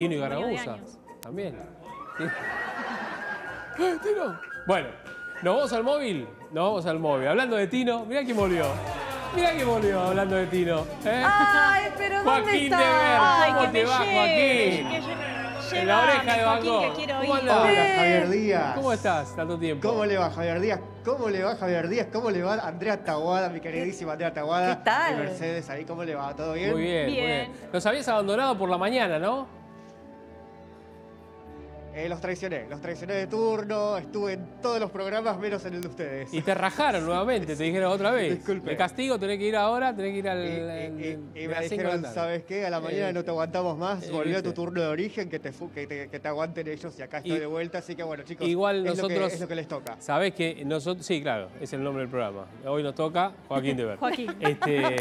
Tino y Garabusa. También. ¡Eh, Tino! Bueno, nos vamos al móvil. Nos vamos al móvil. Hablando de Tino, mira quién volvió. Mira quién volvió hablando de Tino. ¿eh? Ay, pero ¿dónde Joaquín está? de Ver. Ay, ¿Cómo que te va, lleve, Joaquín? que En la oreja de Van Gogh. ¿Cómo andás? Hola, Javier Díaz. ¿Cómo estás? Tanto tiempo. ¿Cómo le va Javier Díaz? ¿Cómo le va Javier Díaz? ¿Cómo le va Andrea Taguada, mi queridísima Andrea Taguada? ¿Qué tal? Y Mercedes ahí, ¿cómo le va? ¿Todo bien? Muy bien, muy Bien. bien. Nos habías abandonado por la mañana, ¿no? Eh, los traicioné, los traicioné de turno, estuve en todos los programas menos en el de ustedes. Y te rajaron nuevamente, te dijeron otra vez. Disculpe. De castigo tenés que ir ahora, tenés que ir al. Y, y- al- y- y de me dijeron. ¿sabes qué? A la mañana Eh, no te aguantamos más, eh, volvió a tu turno de origen, que te, que te, que te aguanten ellos y acá estoy Y- de vuelta, así que bueno chicos, Igual es, lo que, nosotros- es lo que les toca. Sabés que nosotros. Sí, claro, es el nombre del programa. Hoy nos toca Joaquín de Ver. Joaquín. Este,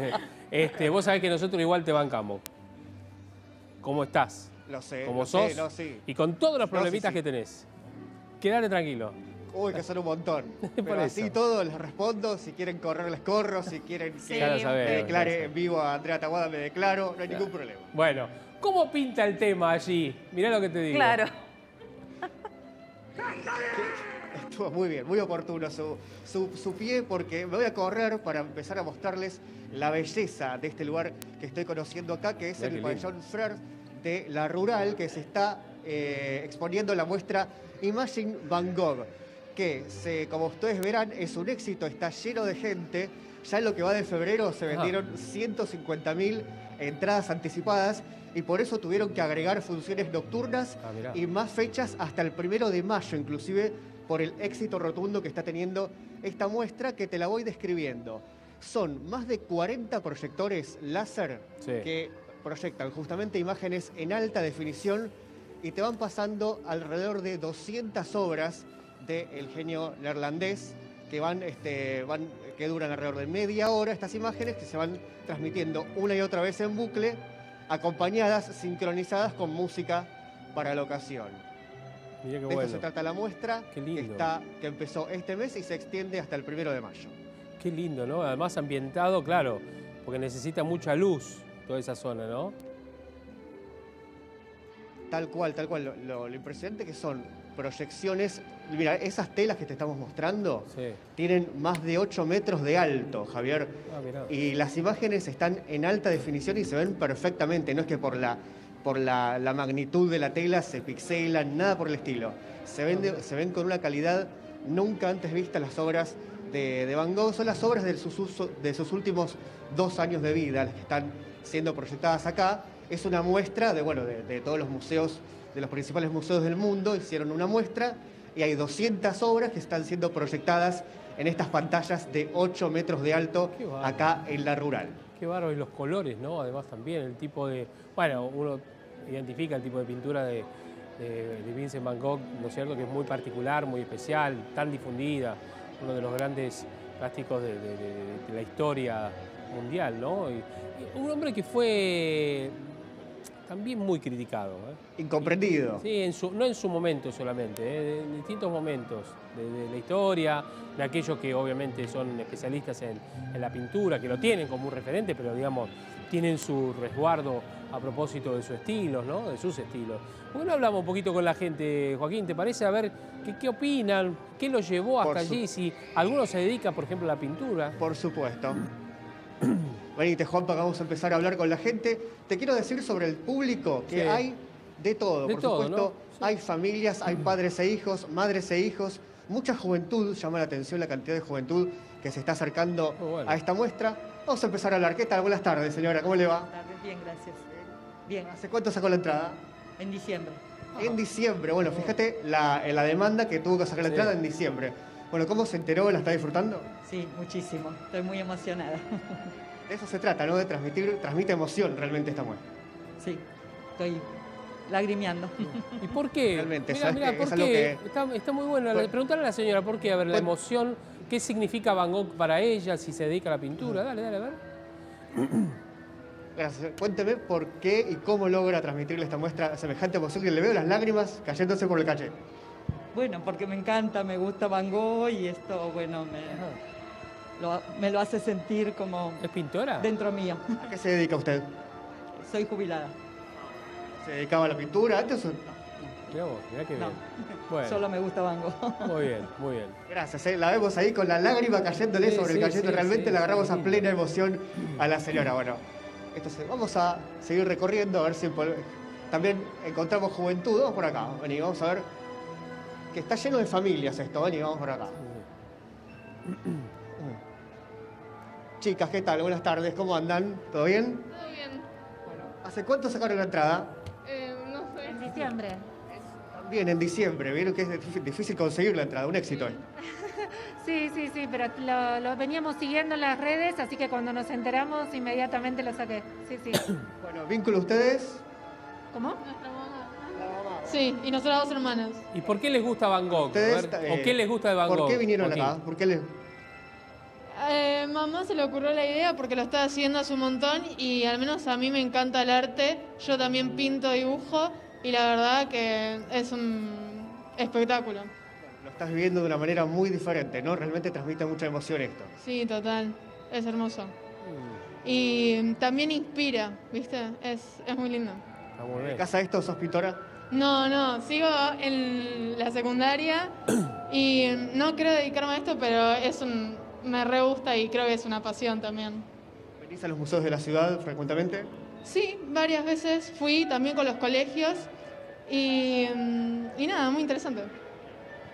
este, vos sabés que nosotros igual te bancamos. ¿Cómo estás? Lo sé, ¿Cómo lo sos? sé, no, sí. Y con todos los No, sí, problemitas sí. que tenés. Quédate tranquilo. Uy, que son un montón. Pero Por así eso. todo les respondo, si quieren correr les corro, si quieren que Ya lo me lo declare en vivo a Andrea Taguada, me declaro, no hay ningún problema. Bueno, ¿cómo pinta el tema allí? Mirá lo que te digo. Claro. Estuvo muy bien, muy oportuno su, su, su pie porque me voy a correr para empezar a mostrarles la belleza de este lugar que estoy conociendo acá, que es Mirá el pabellón Frères de La Rural, que se está eh, exponiendo la muestra Imagine Van Gogh, que se, como ustedes verán es un éxito, está lleno de gente. Ya en lo que va de febrero se Ajá. vendieron 150.000 entradas anticipadas y por eso tuvieron que agregar funciones nocturnas Ah, y más fechas hasta el primero de mayo, inclusive por el éxito rotundo que está teniendo esta muestra que te la voy describiendo. Son más de 40 proyectores láser Sí. que proyectan justamente imágenes en alta definición y te van pasando alrededor de 200 obras del genio neerlandés que van, este, van, que duran alrededor de media hora estas imágenes que se van transmitiendo una y otra vez en bucle, acompañadas, sincronizadas con música para la ocasión. Mirá qué De esto bueno. se trata la muestra Qué que, está, que empezó este mes y se extiende hasta el primero de mayo. Qué lindo, ¿no? Además ambientado, claro, porque necesita mucha luz toda esa zona, ¿no? Tal cual, tal cual. Lo, lo- lo impresionante que son proyecciones. Mira, esas telas que te estamos mostrando Sí. tienen más de 8 metros de alto, Javier. Ah. Y las imágenes están en alta definición y se ven perfectamente. No es que por la, por la, la magnitud de la tela se pixelan, nada por el estilo. Se ven, de- se ven con una calidad nunca antes vista las obras de, de Van Gogh. Son las obras de sus, uso- de sus últimos dos años de vida, las que están siendo proyectadas acá. Es una muestra de, bueno, de, de todos los museos, de los principales museos del mundo. Hicieron una muestra y hay 200 obras que están siendo proyectadas en estas pantallas de 8 metros de alto acá en la rural. Qué bárbaro, y los colores, ¿no? Además también, el tipo de... Bueno, uno identifica el tipo de pintura de, de- de Vincent Van Gogh, ¿no es cierto? Que es muy particular, muy especial, tan difundida, uno de los grandes plásticos de, la historia mundial, ¿no? Un hombre que fue también muy criticado, ¿eh? Incomprendido. Sí, en su- no en su momento solamente, ¿eh? en distintos momentos de, de la historia, de aquellos que obviamente son especialistas en, en la pintura, que lo tienen como un referente, pero digamos, tienen su resguardo a propósito de su estilo, ¿no? De sus estilos. ¿Por qué no hablamos un poquito con la gente, Joaquín? ¿Te parece? A ver qué, qué opinan, qué los llevó hasta su- allí, si alguno se dedica, por ejemplo, a la pintura. Por supuesto. Venite, Juanpa, vamos a empezar a hablar con la gente. Te quiero decir sobre el público que Sí. hay de todo, De por todo, supuesto. ¿no? Sí. Hay familias, hay padres e hijos, madres e hijos. Mucha juventud, llama la atención la cantidad de juventud que se está acercando bueno. a esta muestra. Vamos a empezar a hablar. ¿Qué tal? Buenas tardes, señora. ¿Cómo le va? Buenas tardes, Bien, gracias. Bien, ¿Hace cuánto sacó la entrada? en diciembre. En diciembre. Bueno, fíjate la, en la demanda que tuvo que sacar la Sí. entrada en diciembre. Bueno, ¿cómo se enteró? ¿La está disfrutando? Sí, muchísimo. Estoy muy emocionada. De eso se trata, ¿no? De transmitir, transmite emoción realmente esta muestra. Sí, estoy lagrimeando. ¿Y por qué? Realmente, Mira, ¿sabes mira, qué? ¿por Es algo qué? que- Está, está muy bueno. Preguntarle a la señora, ¿por qué? A ver, la emoción, ¿qué significa Van Gogh para ella, si se dedica a la pintura? Dale, dale, a ver. Gracias. Cuénteme por qué y cómo logra transmitirle esta muestra semejante emoción que le veo las lágrimas cayéndose por el caché. Bueno, porque me encanta, me gusta Van Gogh y esto, bueno, me, lo, me lo hace sentir como ¿Es pintora? dentro mío. ¿A qué se dedica usted? Soy jubilada. ¿Se dedicaba a la pintura antes o- Mirá vos, mirá qué No. bien. Bueno, Solo me gusta Van Gogh. muy bien, muy bien. Gracias, ¿eh? la vemos ahí con la lágrima cayéndole Sí, sobre sí, el cayendo. sí, Realmente sí, le agarramos sí, a plena emoción a la señora. Bueno, entonces vamos a seguir recorriendo a ver si también encontramos juventud. Vamos por acá, vení, vamos a ver que está lleno de familias esto. Vení, vamos por acá. Chicas, ¿qué tal? Buenas tardes, ¿cómo andan? ¿Todo bien? Todo bien. ¿Hace cuánto sacaron la entrada? Eh, no sé. En diciembre. También en diciembre. Vieron que es difícil- conseguir la entrada, un éxito. Sí, sí, sí, pero lo, lo veníamos siguiendo en las redes, así que cuando nos enteramos inmediatamente lo saqué. Sí, sí. Bueno, vínculo ustedes. ¿Cómo? Nuestra mamá. Sí, y nosotras dos hermanas. ¿Y por qué les gusta Van Gogh? Ustedes, ver, eh, ¿O qué les gusta de Van Gogh? ¿Por qué vinieron acá? ¿Por qué les... Eh, mamá se le ocurrió la idea porque lo está haciendo hace un montón y al menos a mí me encanta el arte. Yo también pinto, dibujo y la verdad que es un espectáculo. Lo estás viviendo de una manera muy diferente, ¿no? Realmente transmite mucha emoción esto. Sí, total. Es hermoso. Mm, Y también inspira, ¿viste? Es, es muy lindo. Está muy ¿En casa de esto sos pintora? No, no, sigo en la secundaria y no quiero dedicarme a esto, pero es un, me re gusta y creo que es una pasión también. ¿Venís a los museos de la ciudad frecuentemente? Sí, varias veces fui también con los colegios y, mm, y nada, muy interesante.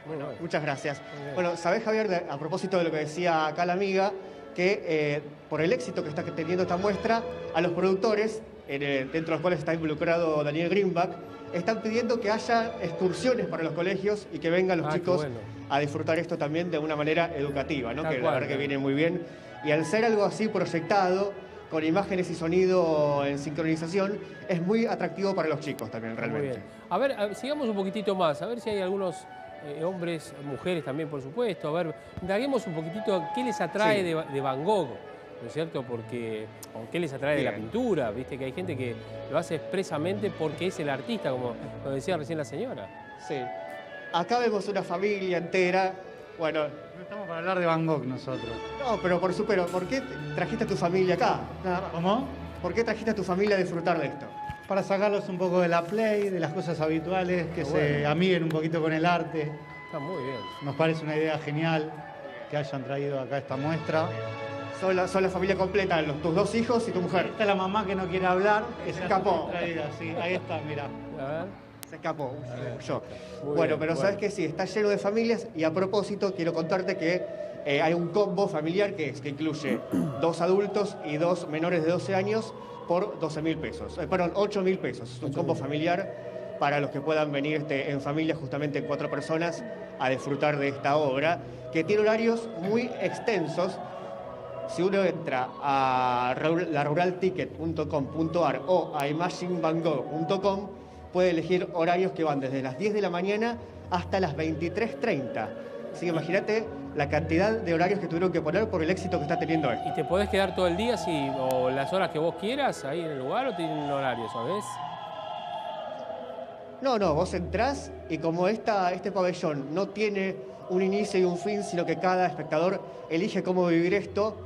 Bueno. Muchas gracias. Bueno, sabés, Javier, a propósito de lo que decía acá la amiga, que eh, por el éxito que está teniendo esta muestra, a los productores, en el- dentro de los cuales está involucrado Daniel Greenback, están pidiendo que haya excursiones para los colegios y que vengan los Ah, qué chicos bueno. A disfrutar esto también de una manera educativa, ¿no? Tal que la cual, verdad que viene muy bien. Y al ser algo así proyectado, con imágenes y sonido en sincronización, es muy atractivo para los chicos también, Muy realmente. bien. A ver, a- sigamos un poquitito más, a ver si hay algunos eh, hombres, mujeres también, por supuesto. A ver, indaguemos un poquitito qué les atrae Sí. de, de Van Gogh, ¿no es cierto? Porque, o qué les atrae de la Bien. pintura, viste que hay gente que lo hace expresamente porque es el artista, como lo decía recién la señora. Sí. Acá vemos una familia entera. Bueno, No estamos para hablar de Van Gogh nosotros. no, pero por supero, ¿por qué trajiste a tu familia acá? Nada más. ¿Cómo? ¿Por qué trajiste a tu familia a disfrutar de esto? Para sacarlos un poco de la play, de las cosas habituales, que se amiguen un poquito con el arte. Está muy bien. Nos parece una idea genial que hayan traído acá esta muestra. Son la, son la familia completa, los- tus dos hijos y tu mujer. Está la mamá que no quiere hablar, que se escapó. Traída, sí, ahí está, mira. A ver. Se escapó, yo. Muy Bueno, bien, pero sabes que sí, está lleno de familias y a propósito quiero contarte que eh, hay un combo familiar que, es, que incluye dos adultos y dos menores de 12 años por 12 mil pesos. Eh, perdón, 8 mil pesos. Es un combo familiar para los que puedan venir este, en familia, justamente cuatro personas, a disfrutar de esta obra, que tiene horarios muy extensos. Si uno entra a rur- laruralticket.com.ar o a imaginevangogh.com, puede elegir horarios que van desde las 10 de la mañana hasta las 23.30. Así que imagínate la cantidad de horarios que tuvieron que poner por el éxito que está teniendo esto. ¿Y te podés quedar todo el día si, o las horas que vos quieras ahí en el lugar o tienen horario, sabés? No, no, vos entrás y como esta, este pabellón no tiene un inicio y un fin, sino que cada espectador elige cómo vivir esto,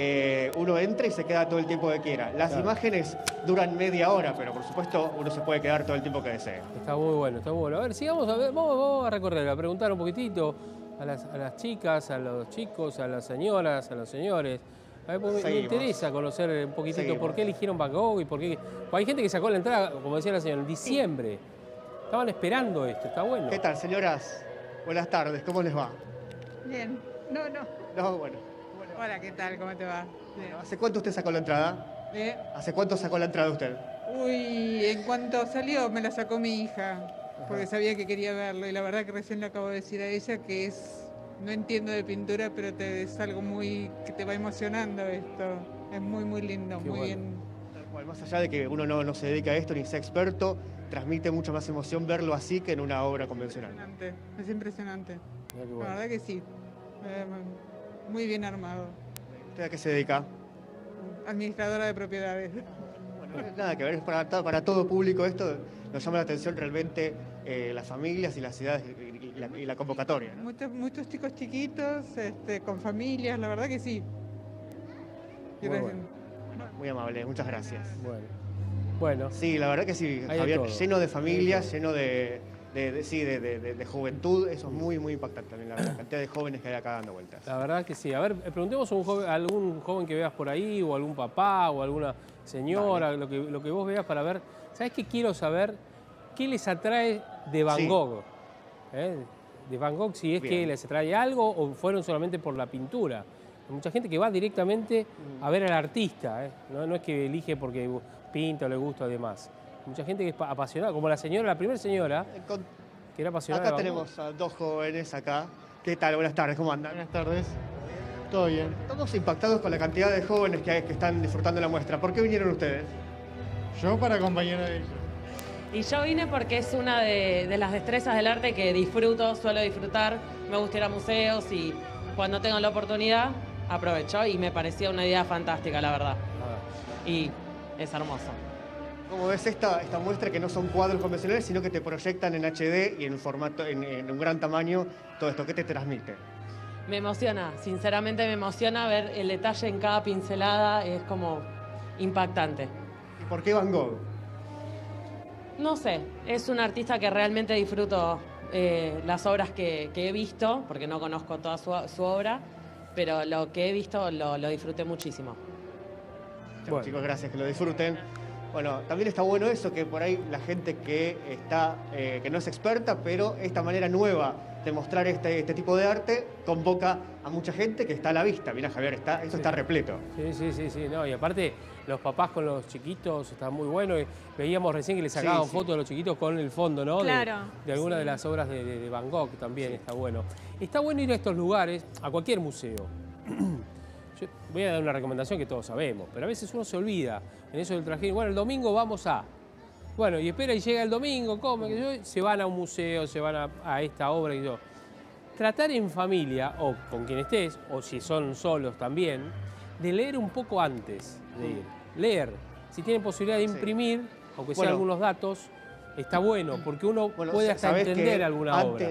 eh, uno entra y se queda todo el tiempo que quiera. Las Claro. imágenes duran media hora, pero por supuesto uno se puede quedar todo el tiempo que desee. Está muy bueno, está muy bueno. A ver, sigamos a ver, vamos, vamos a recorrer, a preguntar un poquitito a las, a las chicas, a los chicos, a las señoras, a los señores. A ver, porque me- interesa conocer un poquitito Seguimos. por qué eligieron Van Gogh y por qué. Hay gente que sacó la entrada, como decía la señora, en diciembre. Estaban esperando esto, está bueno. ¿Qué tal, señoras? Buenas tardes, ¿cómo les va? Bien. No, no. No, bueno. Hola, ¿qué tal? ¿Cómo te va? ¿Hace cuánto usted sacó la entrada? Eh, ¿Hace cuánto sacó la entrada usted? Uy, en cuanto salió me la sacó mi hija, porque sabía que quería verlo y la verdad que recién le acabo de decir a ella que es, no entiendo de pintura, pero te, es algo muy, que te va emocionando esto. Es muy, muy lindo, Qué muy bueno. bien. Tal cual, más allá de que uno no, no se dedica a esto ni sea experto, transmite mucha más emoción verlo así que en una obra convencional. Impresionante, es impresionante. Mirá qué La verdad que sí. Eh, muy bien armado. ¿Usted a qué se dedica? Administradora de propiedades. Bueno, no tiene nada que ver, es para, to- para todo público esto. Nos llama la atención realmente eh, las familias y las ciudades y, y la, y la convocatoria. ¿no? Muchos, muchos chicos chiquitos, este, con familias, la verdad que sí. Muy bueno. Muy amable, muchas gracias. Bueno. Bueno, Sí, la verdad que sí, Javier, lleno de familias, lleno de, de- de- sí, de, de- de- juventud, eso es muy, muy impactante también, la, la cantidad de jóvenes que hay acá dando vueltas. la verdad que sí. A ver, eh, preguntemos a, un joven- a algún joven que veas por ahí, o algún papá, o alguna señora, lo que, lo que vos veas para ver. ¿Sabes qué quiero saber? ¿Qué les atrae de Van Sí. Gogh? ¿Eh? De Van Gogh, si es que les atrae algo o fueron solamente por la pintura. Hay mucha gente que va directamente a ver al artista, ¿eh? no, no es que elige porque pinta o le gusta además. Mucha gente que es pa- apasionada, como la señora, la primera señora, Eh, con- que era apasionada. acá tenemos a dos jóvenes acá. ¿Qué tal? Buenas tardes, ¿cómo andan? Buenas tardes. Todo bien. Estamos impactados con la cantidad de jóvenes que, hay, que están disfrutando la muestra. ¿Por qué vinieron ustedes? Yo para acompañar a ellos. Y yo vine porque es una de, de las destrezas del arte que disfruto, suelo disfrutar. Me gusta ir a museos y cuando tengo la oportunidad aprovecho y me parecía una idea fantástica, la verdad. Y es hermoso. ¿Cómo ves esta, esta muestra que no son cuadros convencionales, sino que te proyectan en HD y en un formato, en, en un gran tamaño, todo esto? ¿Qué te transmite? Me emociona, sinceramente me emociona ver el detalle en cada pincelada, es como impactante. ¿Y por qué Van Gogh? No sé, es un artista que realmente disfruto eh, las obras que, que he visto, porque no conozco toda su, su obra, pero lo que he visto lo, lo disfruté muchísimo. Bueno. Chicos, gracias, que lo disfruten. Bueno, también está bueno eso, que por ahí la gente que está, eh, que no es experta, pero esta manera nueva de mostrar este, este tipo de arte convoca a mucha gente que está a la vista. Mira, Javier, está, eso está repleto. Sí, sí, sí, sí, no, y aparte los papás con los chiquitos está muy bueno. Veíamos recién que le sacaban sí. fotos de los chiquitos con el fondo, ¿no? De- Claro, De, alguna de las obras de, de- de Van Gogh también está bueno. Está bueno ir a estos lugares, a cualquier museo. Yo voy a dar una recomendación que todos sabemos, pero a veces uno se olvida en eso del traje. Bueno, el domingo vamos a. Bueno, y espera y llega el domingo, come, que yo, se van a un museo, se van a, a esta obra y yo. Tratar en familia, o con quien estés, o si son solos también, de leer un poco antes de ir. Leer. Si tienen posibilidad de imprimir, aunque Bueno. algunos datos, está bueno, porque uno Bueno, puede hasta que entender alguna obra.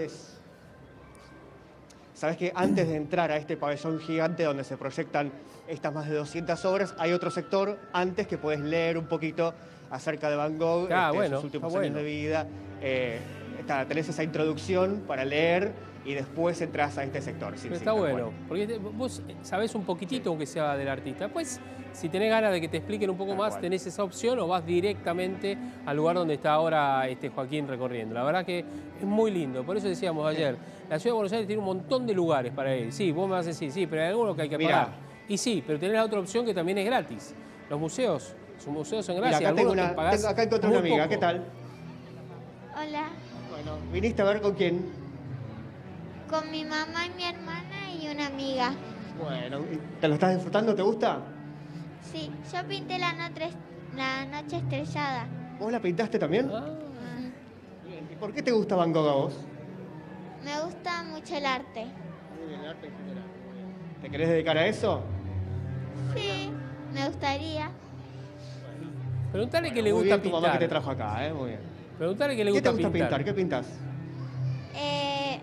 Sabes que antes de entrar a este pabellón gigante donde se proyectan estas más de 200 obras, hay otro sector antes que puedes leer un poquito acerca de Van Gogh, Ah, este, bueno, sus últimos está años bueno. de vida. Eh, está- tenés esa introducción para leer y después entras a este sector. Pero está bueno, porque vos sabés un poquitito, aunque sea del artista. Pues, si tenés ganas de que te expliquen un poco Tal más, cual. tenés esa opción o vas directamente al lugar donde está ahora este Joaquín recorriendo. La verdad que es muy lindo, por eso decíamos ayer, la ciudad de Buenos Aires tiene un montón de lugares para ir. Sí, vos me vas a decir, sí, pero hay algunos que hay que Mirá. pagar. Y sí, pero tenés la otra opción que también es gratis. Los museos, sus museos son gratis, acá, tengo una, que pagás tengo- acá encontré una amiga, poco. ¿qué tal? Hola, Bueno, viniste a ver con quién. con mi mamá y mi hermana y una amiga. Bueno, ¿te lo estás disfrutando? ¿Te gusta? Sí, yo pinté la, noche- la noche estrellada. ¿Vos la pintaste también? Ah, ¿Y por qué te gusta Van Gogh a vos? Me gusta mucho el arte. Muy bien, arte en general. ¿Te querés dedicar a eso? Sí, me gustaría. Preguntale qué le gusta bien, tu pintar. mamá que te trajo acá, ¿eh? Muy bien. Preguntale qué le ¿Qué te gusta, gusta pintar? ¿Qué pintas? Eh,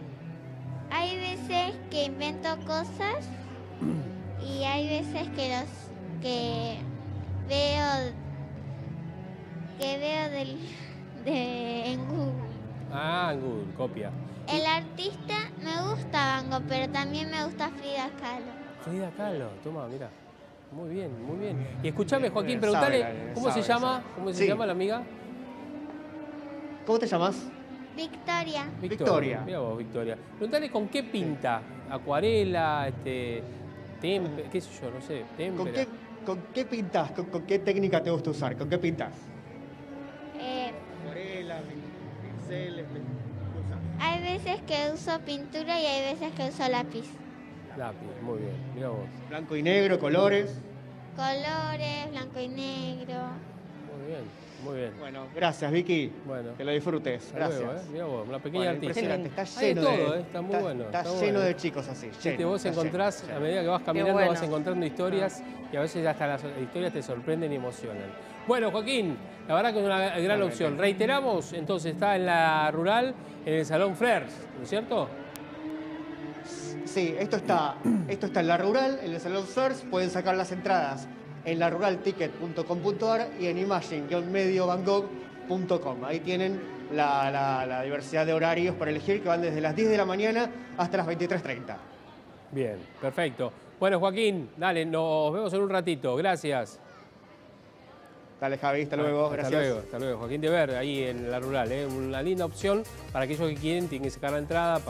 hay veces que invento cosas y hay veces que los que veo que veo del de en Google. Ah, Google, copia. El artista me gusta Van Gogh, pero también me gusta Frida Kahlo. Frida Kahlo, toma, mira. Muy bien, muy bien. Y escúchame, Joaquín, preguntale, sabe, eh, ¿cómo se llama? sabe. ¿Cómo se Sí. llama la amiga? ¿Cómo te llamas? Victoria. Victoria. Mira vos, Victoria. Preguntale con qué pinta. Acuarela, este, tempe, qué sé yo, no sé, ¿Con qué, con qué pintas? ¿Con, con qué técnica te gusta usar? ¿Con qué pintas? Veces que uso pintura y hay veces que uso lápiz. Lápiz, muy bien, mira vos. Blanco y negro, colores. Colores, blanco y negro. Muy bien, muy bien. Bueno, gracias Vicky. Bueno, Que lo disfrutes. hasta Gracias. luego, ¿eh? Mira vos, una pequeña Bueno, artista. impresionante, está Hay lleno de, todo, ¿eh? Está muy bueno, Está, está lleno bueno. de chicos así. Lleno, vos está encontrás, lleno, a medida que vas caminando, bueno. vas encontrando historias y a veces hasta las historias te sorprenden y emocionan. Bueno, Joaquín, la verdad que es una gran opción. Reiteramos, entonces está en la rural, en el Salón Flers, ¿no es cierto? Sí, esto está, esto está en la rural, en el Salón First. Pueden sacar las entradas en la ruralticket.com.ar y en imagine-medio-van-gogh.com. Ahí tienen la, la- la diversidad de horarios para elegir que van desde las 10 de la mañana hasta las 23.30. Bien, perfecto. Bueno, Joaquín, dale, nos vemos en un ratito. Gracias. Dale, Javi, hasta luego. Hasta Gracias. luego, hasta luego. Joaquín de Ver, ahí en la rural, ¿eh? una linda opción para aquellos que quieren, tienen que sacar la entrada.